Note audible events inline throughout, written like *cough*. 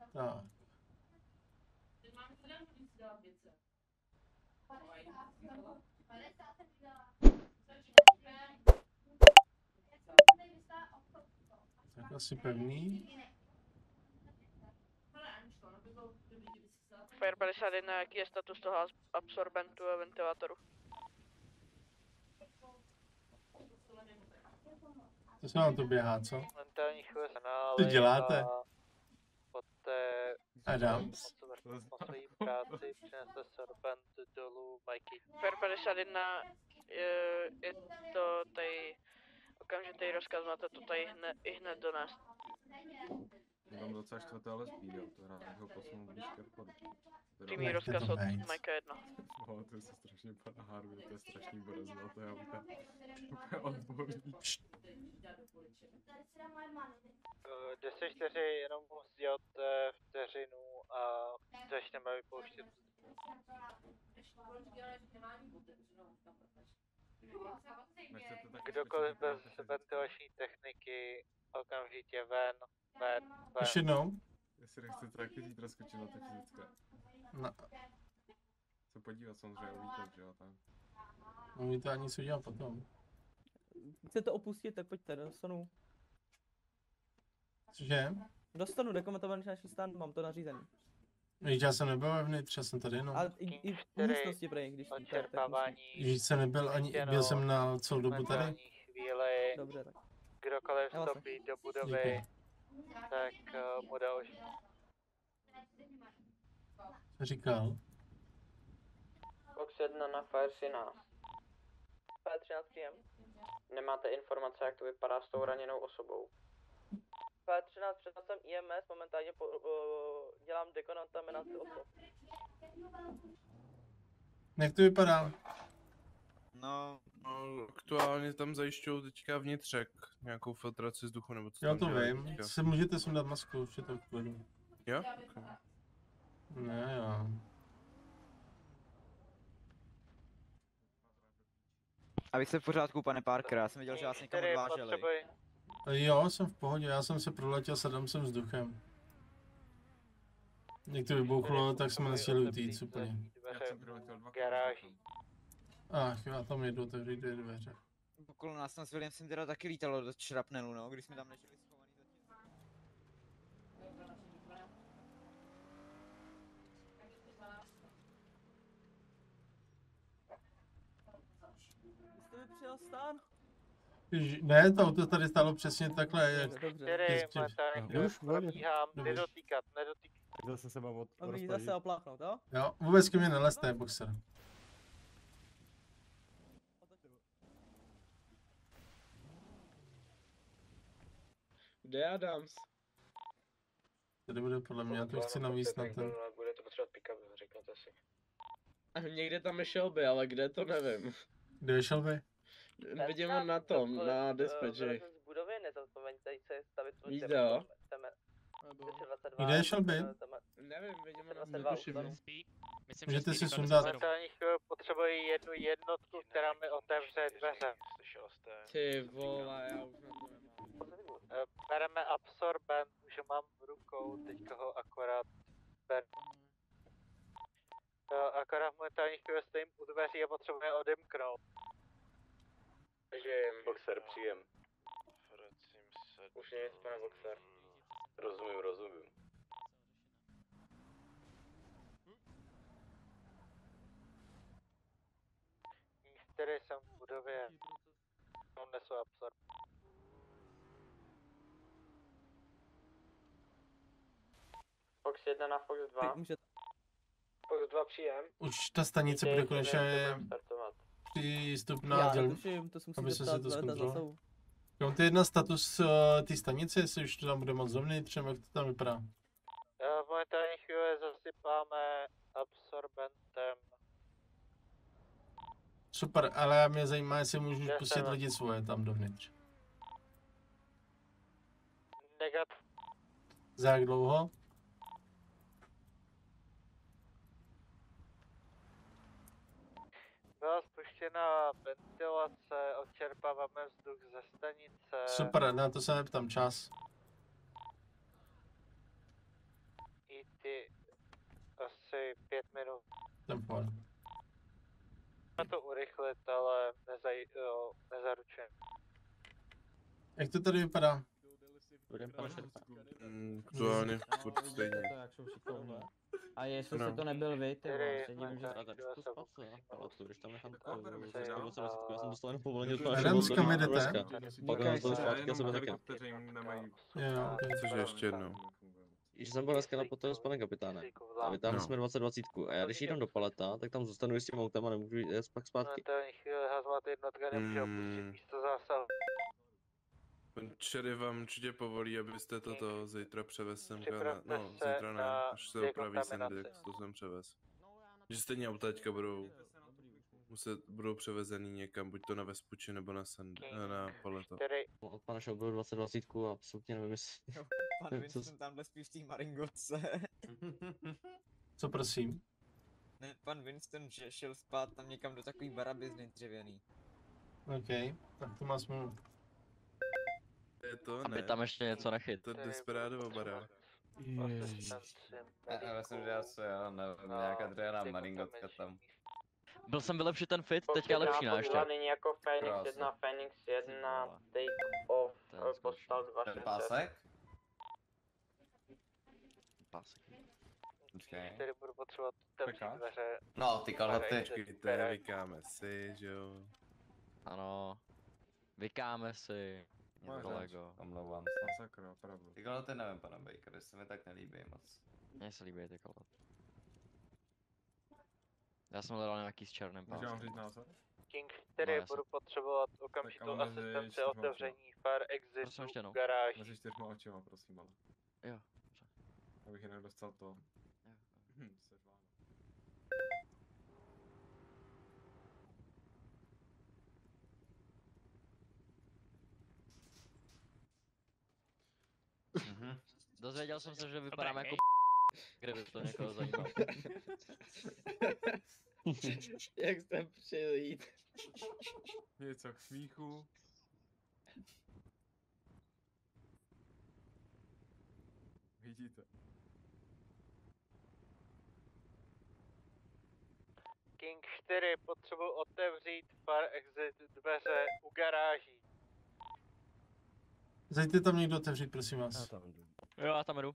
Tak. Tak asi pevný. Fire 51, jaký je status toho absorbentu a ventilátoru? To se vám to běhá, co? Co děláte? Adams. po práci přinese sorbent dolů Mikey. Fire 51, je, je to tady okamžitý rozkaz, máte to tady hned, i hned donést. Mám docela čtvrté ale speed, jo, to bych ho posunul blíž ke vchodu. Přímý rozkaz to od. Majka 1. No, to je se strašně pana Harvey, to je strašný borezno, to je úplně, úplně odborný. Eh, 10-4 jenom mu sdělte vteřinu a začneme vypouštět. Kdokoliv bez ventilační techniky okamžitě ven, ven, Ještě ven. jednou. Jestli nechcete taky zítra skočit na ty fyzické. No, Se podívat samozřejmě, uvítat, že jo, tam. umí to ani nic udělat potom. Chcete opustit, tak pojďte, dostanu. Cože? Dostanu dekomentovaný stán, mám to nařízený. Víš, já jsem nebyl vevnitř, já jsem tady jenom. Ale i, i v místnosti prej, když tak- tak musím. Odčerpávání. Víš, jsem nebyl ani, byl jsem na celou dobu tady. chvíli. Dobře, tak. Kdokoliv vstoupí do budovy, tak uh, mu dá už Co Říkal. Fox 1 na Fire 13. P13 PM. Nemáte informace, jak to vypadá s tou raněnou osobou? P13 před jsem IMS, momentálně po, uh, dělám dekontaminaci osob. Jak to vypadá? No, no, aktuálně tam zajišťují teďka vnitřek nějakou filtraci vzduchu nebo co Já to vím. teďka. Si můžete sundat masku, už je to v klidu. Jo? Okay. Ne, jo. A vy jste v pořádku, pane Parker, já jsem viděl, že vás někam odváželi. Jo, jsem v pohodě, já jsem se proletěl s Adamsem vzduchem. Jak to vybuchlo, tak jsme nestihli utíct úplně. Já jsem přiletěl dvakrát. Ach, já tam jedu otevřít dvě dveře. Okolo nás tam s Williamsem teda taky lítalo do šrapnelu, no, když jsme tam leželi schovaný za tím. Jste mi přijel stán? Ne, to auto tady stálo přesně takhle, jak... Dobře, dobře. Který Ještě- momentálně Dobrý. nedotýkat, nedotýkat. Zase se mám od, zase opláchnout, jo? Jo, vůbec ke mně nelezte, boxer. Kde je Adams? Tady bude podle mě, já to chci navíc na ten... Bude to potřebovat pick-up, řeknete si. Někde tam je Shelby, ale kde to nevím. Kde je Shelby? Vidím ho na tom, na dispatchi. Z budovy, nezapomeňte se stavit svůj Víš jo? Kde je Shelby? Nevím, vidím ho na 22 zkušení. Můžete si sundat. Momentální chvíli potřebuji jednu jednotku, která mi otevře dveře. Ty vole, já už na to nemám. Eh, Bereme absorbent, už ho mám v rukou, teďka ho akorát ber. Eh, Akorát momentální chvíli stojím u dveří a potřebuje odemknout. Takže Boxer, příjem. Už nic, pane Boxer. Rozumím, rozumím. Který jsem v budově. On nesu absorb. Fox 1 na Fox Ty 2. můžete. Fox 2 příjem. Už ta stanice bude konečně přístupná Já děl... netuším, to se aby se si ptát to zkontroloval. Jo, to je jedna status uh, té stanice, jestli už to tam bude moc dovnitř, jak to tam vypadá. Eh, V momentální chvíli zasypáme absorbentem. Super, ale mě zajímá, jestli můžu Já pustit lidi svoje tam dovnitř. Negat. Za jak dlouho? Spuštěna ventilace, odčerpáváme vzduch ze stanice. Super, na to se neptám, čas. Ty asi pět minut. Ten for. Na to urychlit, ale nezaj, jo, nezaručujem. Jak to tady vypadá? Mm, Aktuálně furt stejně. A jestli No. jste to nebyl vy, ty vole, se divím, že... mechanic byl jsem když tam nechám Já jsem dostal jenom povolení od Adam, s kam jdete? Pak nás to se. zpátky, já jsem taky. Jo, ok. Cože ještě jednou. Když jsem byl dneska na potom s panem kapitánem. A vytáhli No. jsme 2020 a já když jdem do paleta, tak tam zůstanu i s tím autem a nemůžu jít pak zpátky. Momentální chvíli hazmat jednotka nemůže opustit Mm. místo zásahu. Pan Cherry vám určitě povolí, abyste toto zítra převez semka na, no zítra ne, na až se opraví. Sandy, tak to jsem převez. Že stejně auta teďka budou muset, budou převezený někam, buď to na Vespuči nebo na Sandy, eh, na Paleto. Od pana šel byl 2020 a absolutně nevím, jestli... Pan *laughs* Co Vincent tamhle spí v té maringotce. *laughs* Co prosím? Ne, pan Winston že šel spát tam někam do takový barabizny dřevěný. OK, tak to má smůlu. Je to, Aby ne, tam ještě něco nechyt. to Desperado bara. Já myslím, že asi jo, nevím, nějaká dřevěná maringotka tam. Byl jsem vylepšit ten fit, teďka je lepší, ne ještě. Nyní jako Phoenix Krásně. 1, Phoenix 1, vole. take off, To je eh, postal 260. Pásek. Který budu potřebovat otevřít dveře. No, ty kalhoty. Vykáme si, že jo. Ano. Vykáme si, Máš kolego. Omlouvám se. Masakra, opravdu. Ty kalhoty nevím, pane Baker, jestli mi tak nelíbí moc. Mně se líbí ty kolot. Já jsem hledal nějaký s černým Můžu vám říct názor? King, který jasně. budu potřebovat okamžitou asistenci otevření fire Prosím exitu garáží. Mezi čtyřma očima, prosím, ale. Jo, Abych jinak dostal to. Jo. Hm, seřváno. Mhm. Dozvěděl jsem se, že vypadám jako *laughs* kdyby to někoho zajímalo. *laughs* Jak jste přijel jít? *laughs* Něco k smíchu. Vidíte. King 4 potřebuji otevřít fire exit dveře u garáží. Zajďte tam někdo otevřít, prosím vás. Jo, já tam jdu.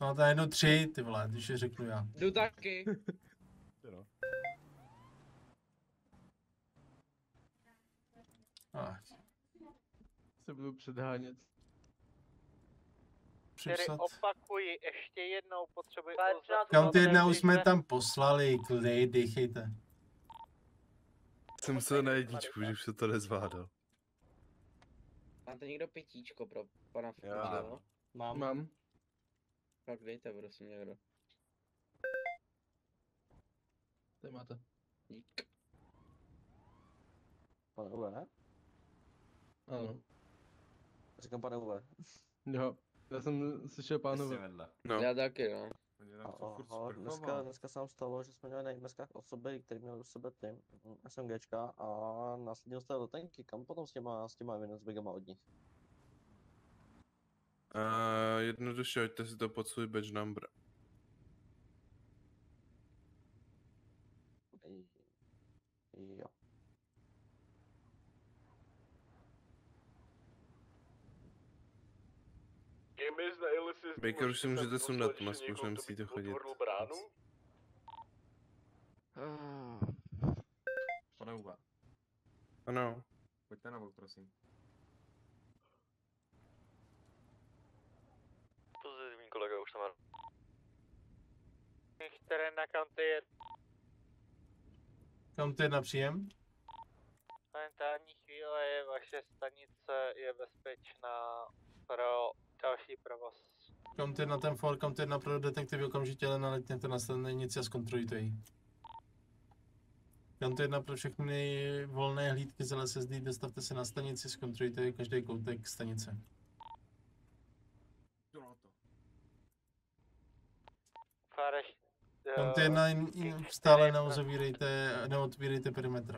No to je jedno tři, ty vole, když je řeknu já. Jdu taky. *laughs* Ach, Se budu předhánět. Připsat. opakuji ještě jednou, potřebuji označit Kam ty jedna už jsme tam poslali, klidej, dýchejte. Jsem musel na jedničku, že už se to nezvládal. Máte někdo pitíčko pro pana Já. Mám. Mám. Tak dejte, prosím někdo. Tady máte. Dík. Pane Uwe, ne? Ano. Říkám pane Uwe. Jo, já jsem slyšel Jestli vedle. No, Já taky, no. A, a, dneska, dneska se nám stalo, že jsme měli na jmeskách osoby, které měly u sebe ty SMGčka a následně dostali letenky. Kam potom s těma, s těma Winnensbigama od nich? A jednoduše hoďte si to pod svůj badge number. Jo. Baker už si můžete sundat masku, už nemusíte chodit. Ah, Pane Uwe, Ano, pojďte na bok, prosím. Kolega už tam má. 4 na county je Kam ty jedna příjem? momentální chvíle je vaše stanice je bezpečná pro další provoz. Kam ty na ten for, kam ty na pro detektivy okamžitě, ale naletněte na stanici a zkontrolujte ji. Kam ty jedna pro všechny volné hlídky z LSSD, dostavte se na stanici, zkontrolujte každý koutek stanice. Jdu na to. Fareš, Kam ty jedna in- in- stále neuzavírejte, *laughs* neotvírejte perimetr.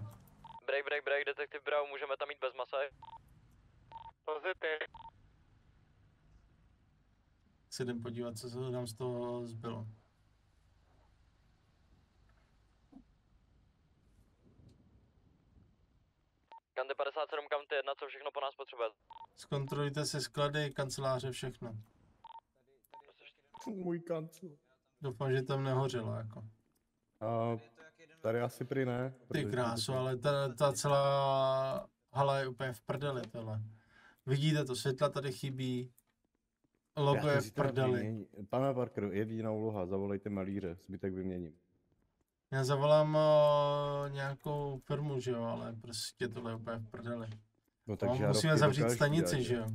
Break, break, break, detektiv Brown, můžeme tam jít bez masa? Pozitiv. Se jdem podívat, co se nám z toho zbylo. County 57, County 1, co všechno po nás potřebuje? Zkontrolujte si sklady, kanceláře, všechno. Můj kancel. Doufám, že tam nehořelo, jako. A tady asi prý ne. Ty krásu, ale ta, ta celá hala je úplně v prdeli, tohle. Vidíte to, světla tady chybí, logo Já je v prdeli. Pane Parker, je jediná úloha, zavolejte malíře, zbytek vyměním. Já zavolám uh, nějakou firmu, že jo, ale prostě tohle je úplně v prdeli. No No, žárovky musíme zavřít stanici, udělat, že jo.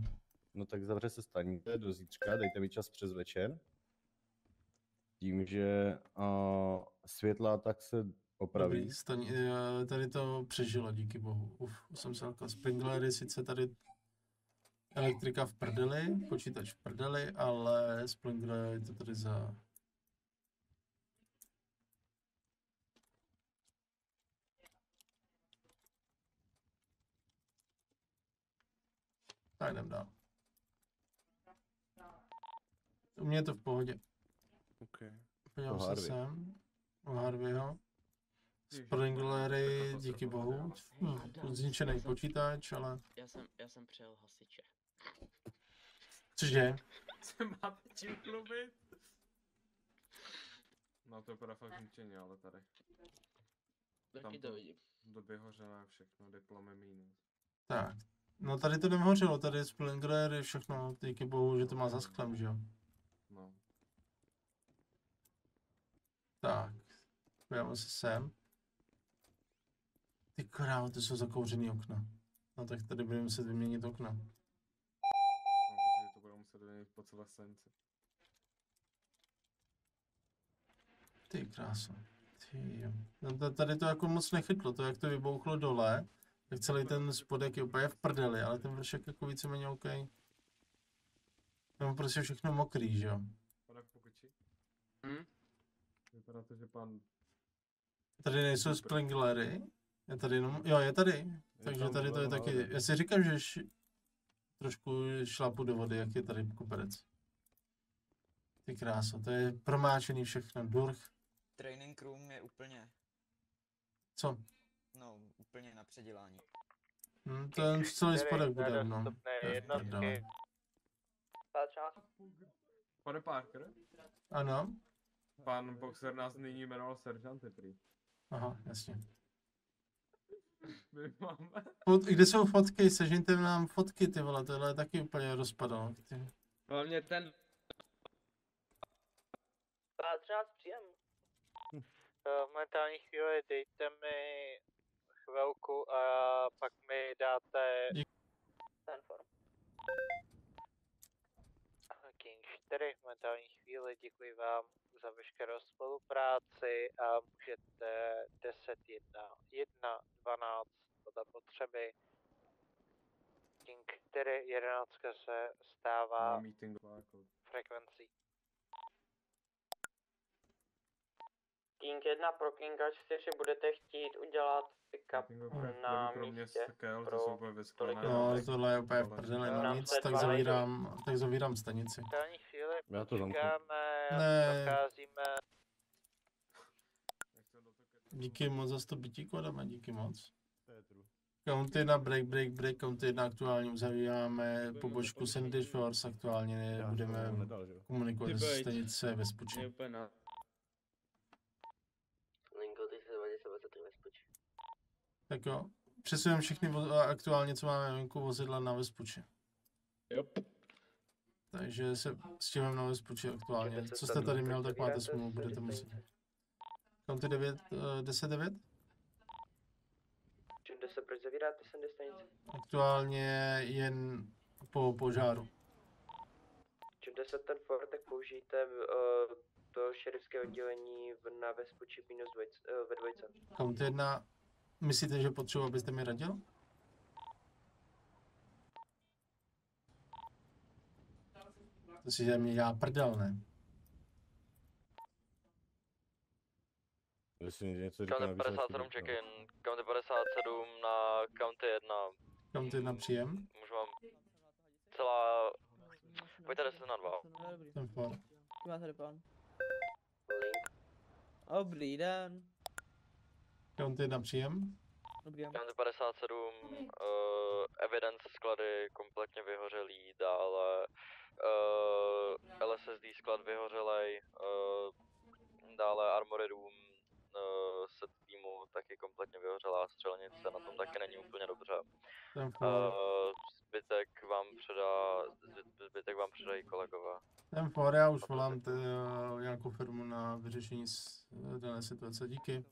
No tak zavře se stanice do zítřka, dejte mi čas přes večer. Tím, že uh, světla tak se opraví. Dobrý, stani, eh, tady to přežilo, díky bohu. Uf, jsem se lekl. Sprinklery, sice tady elektrika v prdeli, počítač v prdeli, ale sprinklery to tady za... Tak jdem dál. U mě je to v pohodě. Podívám O se Harvey. sem. O Harveyho. To díky bohu. Hm, zničený počítač, ale... Já jsem, já jsem přijel hasiče. Cože? Se máte čím chlubit? No to je fakt ničení, ale tady. Tam Taky to vidím. doby hořená všechno, diplomy minus. Tak. No tady to nehořelo, tady je sprinklery, všechno, díky bohu, že to má za sklem, že jo? No. Tak. Podíváme se sem. Ty krávo, to jsou zakouřený okna. No tak tady budeme muset vyměnit okna. no protože to budou muset vyměnit po celé senci. Ty krása. Ty jo. No ta- tady to jako moc nechytlo, to jak to vybouchlo dole, tak celý ten spodek je úplně v prdeli, ale ten vršek jako víceméně OK. Tam prostě všechno mokrý, že jo? Hm? Vypadá to, že pan... Tady nejsou sprinklery, je tady jenom, jo je tady, takže tam tady to je taky, nahoře. já si říkám, že š, trošku šlapu do vody, jak je tady koberec. Ty kráso, to je promáčený všechno, durch, Training room je úplně, co? no, úplně na předělání. Hm, ten celý spodek bude, no. Je jednotky. Pane Parker? Ano, Pan boxer nás nyní jmenoval seržanty prý. aha, jasně. My máme... Fot, kde jsou fotky, sežeňte nám fotky, ty vole, tohle je taky úplně rozpadalo. Ty. Hlavně ten... Třináct příjem. *laughs* Eh, V momentální chvíli dejte mi chvilku a pak mi dáte Ten form. King 4 v momentální chvíli. Děkuji vám za veškerou spolupráci a můžete 10, 1, 1, 12 podle potřeby. King 4, 11 se stává jako... frekvencí. King 1 pro Kinga 4 budete chtít udělat pick-up na místě skel, to pro jsou úplně vysklené. No, tohle je úplně v prdeli, no nic, se tak zavírám, tak zavírám stanici. V momentální chvíli Já to zamknu. Ne. docházíme. Díky moc za to bytíku, Adame, díky moc. To je true. Count 1, break, break, break, count 1 aktuálně uzavíráme pobočku Sandy Shores, aktuálně budeme to komunikovat se stanice ve Spuči. Je úplně na... Linko, ty se 2023 ve Spuči. Tak jo, přesuneme všechny aktuálně, co máme venku, vozidla na Vespuči. Jop. Takže se stěhujeme na Vespuči aktuálně. Co jste tady měl, tak máte smlouvu, budete muset. County 9, uh, 10 9? Čím se proč zavíráte sem stanice? Aktuálně jen po požáru. Čím 10 ten for, tak použijte uh, to šerifské oddělení v, na Vespuči minus dvojc, uh, ve dvojce. Count 1, myslíte, že potřebuji, abyste mi radil? To si ze mě dělá prdel, ne? Jestli něco říká na výsledky, tak no. County 57 na County 1. Count 1 příjem. Můžu vám celá... Pojďte 10 na 2. Ten for. Jaký máte pan? Link. Dobrý den. Count jedna příjem. Dobrý den. County 57, uh, evidence sklady kompletně vyhořelý, dále uh, LSSD sklad vyhořelej, uh, dále Armory Room uh, set týmu taky kompletně vyhořelá střelnice, na tom taky není úplně dobře. Uh, zbytek vám předá, zby- zbytek vám předají kolegové. Ten for, já už volám t- eh, nějakou firmu na vyřešení s- dané situace. Díky.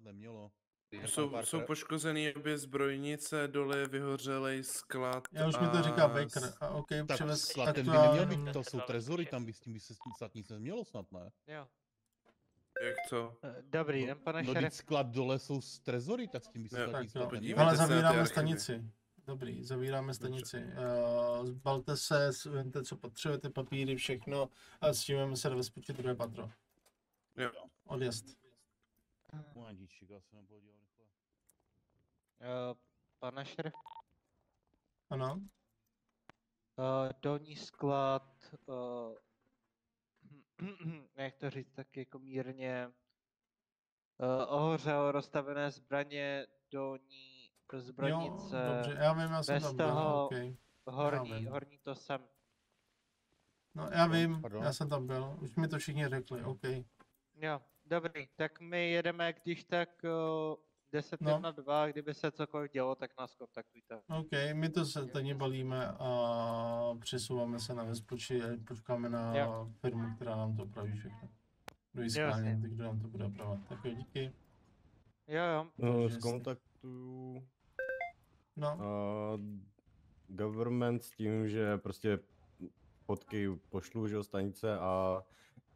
Nemělo. Jsou, jsou poškozený obě zbrojnice, dole je vyhořelej sklad Já už mi to říká Baker. s- A OK, Tak převez sklad ten by neměl být, to jsou trezory, tam by s tím by se snad nic nemělo snad, ne? Jo. Jak co? Dobrý den, pane no, šerif. teď sklad dole jsou z trezory, tak s tím by se snad nic nemělo. Ale na zavíráme stanici. Dobrý, zavíráme stanici. Uh, zbalte se, vemte, co potřebujete, papíry, všechno a stímeme se do bezpečí druhé patro. Jo. Odjezd. Mladíček, já se nám podíval rychle. Uh, pane šerif, Ano? uh, dolní sklad, uh, *clears throat* jak to říct, tak jako mírně uh, ohořel rozstavené zbraně, dolní zbrojnice, Jo, dobře, já vím, já jsem bez tam byl, toho OK. horní, vím. horní to jsem. No, já vím, pardon. já jsem tam byl, už mi to všichni řekli, OK. Jo, dobrý, tak my jedeme, když tak uh, 10 No. na 2, kdyby se cokoliv dělo, tak nás kontaktujte. OK, my to se tady balíme a přesouváme se na Vespoči a počkáme na Jo. firmu, která nám to opraví všechno. Do jiskání, kdo nám to bude opravovat. Tak jo, díky. Jo, jo. No, Takže jestli- zkontaktuju No, uh, government s tím, že prostě fotky pošlu, že jo, stanice a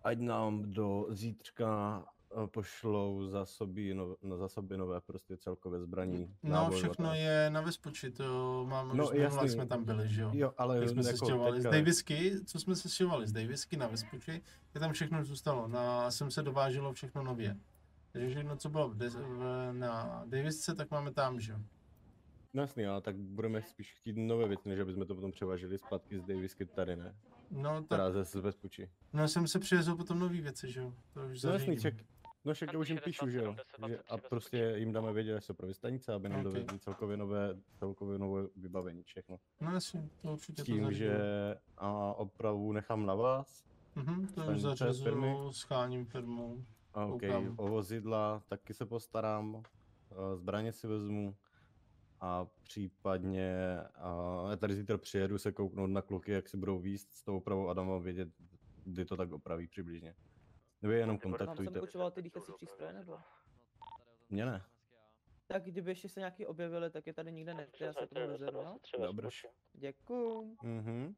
ať nám do zítřka eh, pošlou zásoby, no, no, zásoby nové prostě celkové zbraní. no všechno tak. je na Vespoči, to máme No, jasný. jsme tam byli, že jo? Jo, ale Jak jsme se jako stěhovali z teďka- Davisky, co jsme se stěhovali z Davisky na Vespuči, je tam všechno zůstalo. Na, sem se dováželo všechno nově. Takže všechno, co bylo v, v, na Davisce, tak máme tam, že jo? No jasný, ale tak budeme spíš chtít nové věci, než aby jsme to potom převáželi zpátky z Davisky tady, ne? No, tak, Teda ze z Vespuči. no sem se přivezou potom nový věci, že jo? To už No jasný, zařídím. ček, no však já už jim píšu, že jo? Že, a prostě jim dáme vědět, až se opraví stanice, aby nám Ok. dovezli celkově nové, celkově nové vybavení, všechno. No jasně, to určitě S to tím, zařídím. že a opravu nechám na vás. Mhm, to už stanice, zařazuju, firmy. scháním firmu. A OK, koukám. o vozidla taky se postarám, a zbraně si vezmu a případně a já tady zítra přijedu se kouknout na kluky, jak si budou výst s tou opravou a dám vám vědět, kdy to tak opraví přibližně. Vy jenom Tam jsem kontaktujte. počoval ty dýchací přístroje, nebo? Mě ne. Tak kdyby ještě se nějaký objevily, tak je tady nikde nechte, já se tomu no? Dobře. Děkuju. Mhm.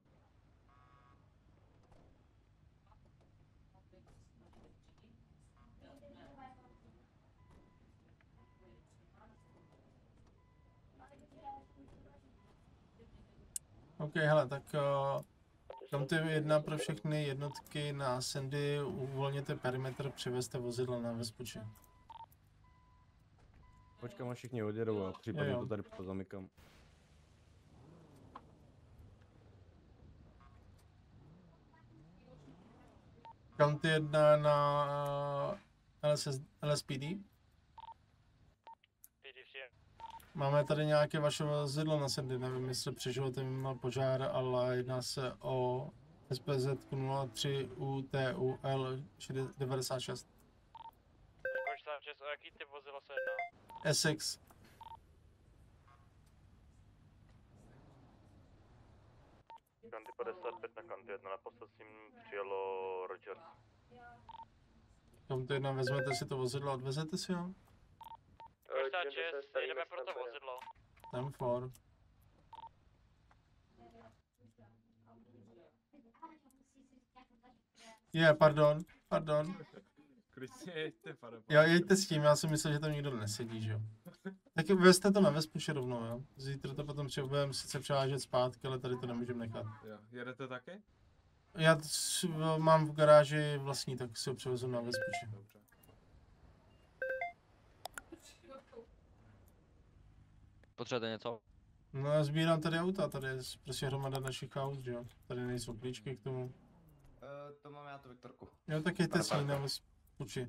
OK, hele, tak uh, tam ty jedna pro všechny jednotky na Sandy, uvolněte perimetr, přivezte vozidla na Vespuči. Počkám, až všichni odjedou a případně jo. to tady pozamykám. County jedna na uh, LSS, LSPD. Máme tady nějaké vaše vozidlo na Sandy, nevím, jestli přežilo ten požár, ale jedná se o SPZ 03 UTUL 96 Konč Sanchez, o jaký typ vozidla se jedná? Essex. Kanty 55 na Kanty 1, naposled s ním přijelo Rogers. County jedna, vezmete si to vozidlo a odvezete si ho? Sanchez, jedeme pro to vozidlo. Tam for. Je, pardon, pardon. Klidně jeďte, pane. Jo, jeďte s tím, já si myslel, že tam nikdo nesedí, že jo. Tak vezte to na Vespuše rovnou, jo. Zítra to potom třeba budeme sice převážet zpátky, ale tady to nemůžeme nechat. Jo, jedete taky? Já mám v garáži vlastní, tak si ho převezu na Vespuše. Dobře. Potřebujete něco? No já sbírám tady auta, tady je prostě hromada našich aut, že jo. Tady nejsou klíčky k tomu. Uh, to mám já tu Viktorku. Jo, tak jeďte Pane s ní na Parker. vespuči.